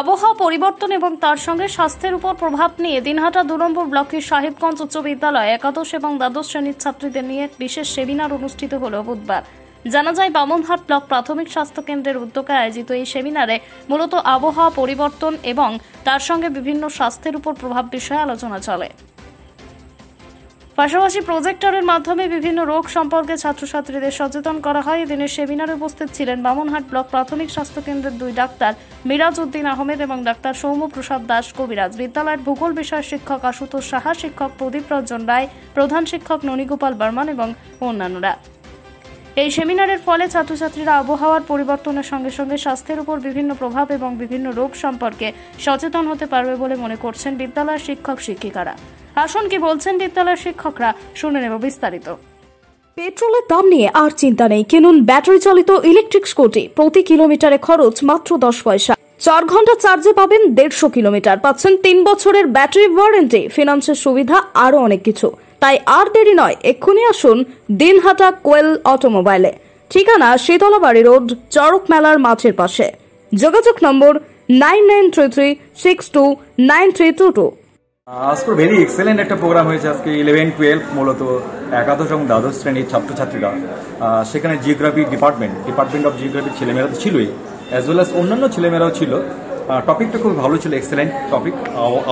আবহাওয়া পরিবর্তন এবং তার সঙ্গে স্বাস্থ্যের উপর প্রভাব নিয়ে দিনহাটা দু নম্বর ব্লকের সাহেবগঞ্জ উচ্চ বিদ্যালয় একাদশ এবং দ্বাদশ শ্রেণির ছাত্রীদের নিয়ে এক বিশেষ সেমিনার অনুষ্ঠিত হল বুধবার। জানা যায়, বামনহাট ব্লক প্রাথমিক স্বাস্থ্য কেন্দ্রের উদ্যোগে আয়োজিত এই সেমিনারে মূলত আবহাওয়া পরিবর্তন এবং তার সঙ্গে বিভিন্ন স্বাস্থ্যের উপর প্রভাব বিষয়ে আলোচনা চলে। পাশাপাশি প্রজেক্টরের মাধ্যমে বিভিন্ন রোগ সম্পর্কে ছাত্রছাত্রীদের সচেতন করা হয়। এদিনের সেমিনারে উপস্থিত ছিলেন বামনহাট ব্লক প্রাথমিক স্বাস্থ্য কেন্দ্রের দুই ডাক্তার মিরাজ উদ্দিন আহমেদ এবং ডাক্তার সৌম্যপ্রসাদ দাস কবিরাজ। বিদ্যালয়ের ভূগোল বিষয় শিক্ষক আশুতোষ সাহা, শিক্ষক প্রদীপ রঞ্জন রায়, প্রধান শিক্ষক ননীগোপাল বর্মান এবং অন্যান্যরা। এই সেমিনারের ফলে ছাত্রছাত্রীরা আবহাওয়ার পরিবর্তনের সঙ্গে সঙ্গে স্বাস্থ্যের উপর বিভিন্ন প্রভাব এবং বিভিন্ন রোগ সম্পর্কে সচেতন হতে পারবে বলে মনে করছেন বিদ্যালয়ের শিক্ষক শিক্ষিকারা আসুন কি বলছেন বিদ্যালয়ের শিক্ষকরা? শুনে নেব বিস্তারিত। পেট্রোলের দাম নিয়ে আর চিন্তা নেই। কিনুন ব্যাটারি চালিত ইলেকট্রিক স্কুটি। প্রতি কিলোমিটারে খরচ মাত্র দশ পয়সা। চার ঘণ্টা চার্জে পাবেন দেড়শো কিলোমিটার। পাচ্ছেন তিন বছরের ব্যাটারি ওয়ারেন্টি। ফিনান্সের সুবিধা আরও অনেক কিছু। তাই আর দেরি নয়, এক্ষুনি আসুন দিনহাটা কোয়েল অটোমোবাইলে। ঠিকানা শীতলাবাড়ি রোড চরক মেলার মাঠের পাশে। যোগাযোগ number nine nine three three six two nine three two two. আজকে ভেরি এক্সেলেন্ট একটা প্রোগ্রাম হয়েছে আজকে ইলেভেন টুয়েলভ মূলত একাদশ এবং দ্বাদশ শ্রেণির ছাত্রছাত্রীরা। সেখানে জিওগ্রাফি ডিপার্টমেন্ট ডিপার্টমেন্ট অফ জিওগ্রাফির ছেলেমেয়েরা তো ছিলই অ্যাজ ওয়েল অ্যাজ অন্যান্য ছেলেমেয়েরাও ছিল। টপিকটা খুব ভালো ছিল এক্সেলেন্ট টপিক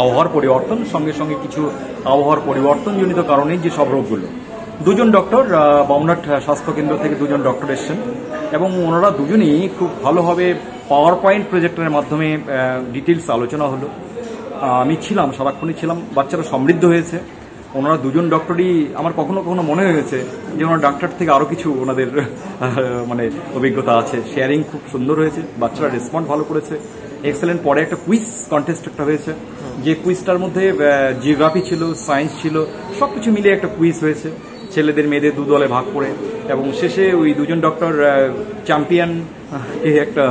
আবহাওয়ার পরিবর্তন, সঙ্গে সঙ্গে কিছু আবহাওয়ার পরিবর্তনজনিত কারণে যে সব রোগগুলো। দুজন ডক্টর বামনাট স্বাস্থ্য কেন্দ্র থেকে দুজন ডক্টর এসছেন এবং ওনারা দুজনই খুব ভালোভাবে পাওয়ার পয়েন্ট প্রজেক্টরের মাধ্যমে ডিটেলস আলোচনা হলো। আমি ছিলাম সারাক্ষণই ছিলাম, বাচ্চারা সমৃদ্ধ হয়েছে। ওনারা দুজন ডক্টরই আমার কখনো কখনো মনে হয়েছে যে ওনার ডাক্তার থেকে আরও কিছু ওনাদের মানে অভিজ্ঞতা আছে। শেয়ারিং খুব সুন্দর হয়েছে, বাচ্চারা রেসপন্ড ভালো করেছে। এক্সেলেন্ট পরে একটা কুইজ কন্টেস্ট একটা হয়েছে। যে কুইজটার মধ্যে জিওগ্রাফি ছিল সায়েন্স ছিল সব কিছু মিলিয়ে একটা কুইজ হয়েছে। ছেলেদের, মেয়েদের দু দলে ভাগ করে। এবং শেষে ওই দুজন ডক্টর চ্যাম্পিয়ন কে একটা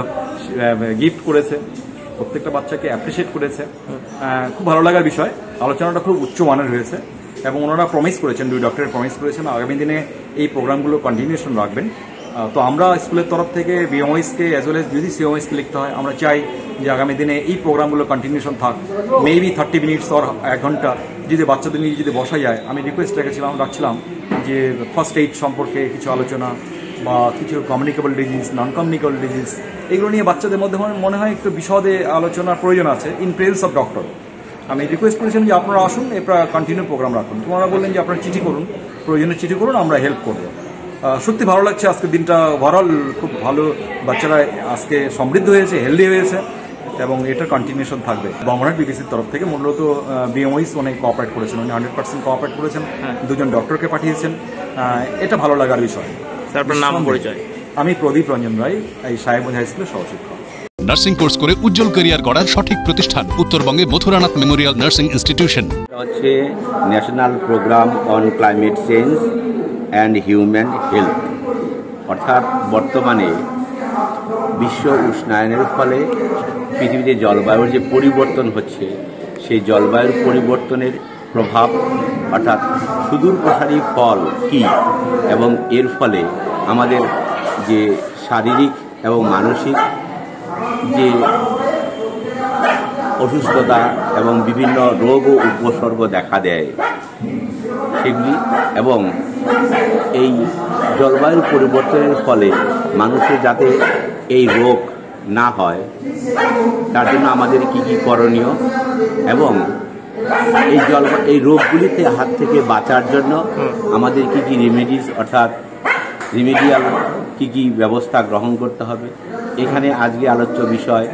গিফট করেছে। প্রত্যেকটা বাচ্চাকে অ্যাপ্রিসিয়েট করেছে। খুব ভালো লাগার বিষয়। আলোচনাটা খুব উচ্চ মানের হয়েছে এবং ওনারা প্রমিস করেছেন, দুই ডক্টরের প্রমিস করেছেন। আগামী দিনে এই প্রোগ্রামগুলো কন্টিনিউশন রাখবেন। তো আমরা স্কুলের তরফ থেকে বিএমওইসকে অ্যাজ ওয়েল এস যদি সিএমওইসকে লিখতে হয়, আমরা চাই যে আগামী দিনে এই প্রোগ্রামগুলো কন্টিনিউশন থাক। মেবি থার্টি মিনিটস অর এক ঘণ্টা যদি বাচ্চাদের নিয়ে যদি বসা যায়, আমি রিকোয়েস্ট রেখেছিলাম, রাখছিলাম যে ফার্স্ট এইড সম্পর্কে কিছু আলোচনা বা কিছু communicable disease non communicable disease এগুলো নিয়ে বাচ্চাদের মধ্যে মনে হয় একটু বিশদে আলোচনার প্রয়োজন আছে ইন প্রেজেন্স অফ ডক্টর আমি রিকোয়েস্ট করেছিলাম যে আপনারা আসুন এটা কন্টিনিউ প্রোগ্রাম রাখুন। তোমরা বললেন যে আপনারা চিঠি করুন প্রয়োজনে চিঠি করুন আমরা হেল্প করব। সত্যি ভালো লাগছে আজকে দিনটা। ওভারঅল খুব ভালো। বাচ্চারা আজকে সমৃদ্ধ হয়েছে হেলদি হয়েছে এবং এটা কন্টিনিউশন থাকবে। বমরহাট বিবিসির তরফ থেকে মূলত বিএমওইস অনেক কোঅপারেট করেছেন উনি হান্ড্রেড পার্সেন্ট কোঅপারেট করেছেন। দুজন ডক্টরকে পাঠিয়েছেন। এটা ভালো লাগার বিষয়। তারপর নাম। পরিচয়। আমি প্রদীপ রঞ্জন রায় এই সাহেবগঞ্জ হাই স্কুলের সহশিক্ষক নার্সিং কোর্স করে উজ্জ্বল ক্যারিয়ার গড়ার সঠিক প্রতিষ্ঠান উত্তরবঙ্গে মথুরানাথ মেমোরিয়াল নার্সিং ইনস্টিটিউশন হচ্ছে national program on climate change and human health অর্থাৎ বর্তমানে বিশ্ব উষ্ণায়নের ফলে পৃথিবীতে জলবায়ুর যে পরিবর্তন হচ্ছে সেই জলবায়ুর পরিবর্তনের প্রভাব, অর্থাৎ সুদূর প্রসারী ফল কী এবং এর ফলে আমাদের যে শারীরিক এবং মানসিক যে অসুস্থতা এবং বিভিন্ন রোগ ও উপসর্গ দেখা দেয় সেগুলি এবং এই জলবায়ুর পরিবর্তনের ফলে মানুষের যাতে এই রোগ না হয়, তার জন্য আমাদের কি কি করণীয় এবং এই জল, এই রোগগুলিতে হাত থেকে বাঁচার জন্য আমাদের কি কি রেমেডিস অর্থাৎ রিমিডিয়াল কি কি ব্যবস্থা গ্রহণ করতে হবে? এখানে আজকে আলোচ্য বিষয়,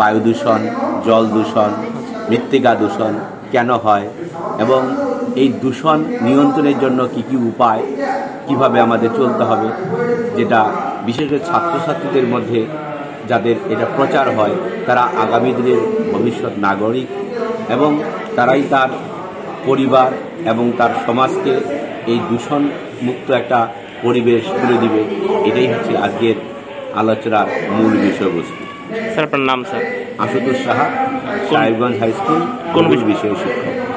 বায়ু দূষণ, জল দূষণ, মৃত্তিকা দূষণ কেন হয় এবং এই দূষণ নিয়ন্ত্রণের জন্য কি কি উপায় কীভাবে আমাদের চলতে হবে, যেটা বিশেষ করে ছাত্রছাত্রীদের মধ্যে যাদের এটা প্রচার হয়, তারা আগামী দিনের ভবিষ্যৎ নাগরিক এবং তারাই তার পরিবার এবং তার সমাজকে এই দূষণ মুক্ত একটা পরিবেশ তুলে দিবে। এটাই হচ্ছে আজকের আলোচনার মূল বিষয়বস্তু। স্যার আপনার নাম sir? Ashutosh Saha Sahebganj high school কোন বিষয়ে? বিষয় শিক্ষক।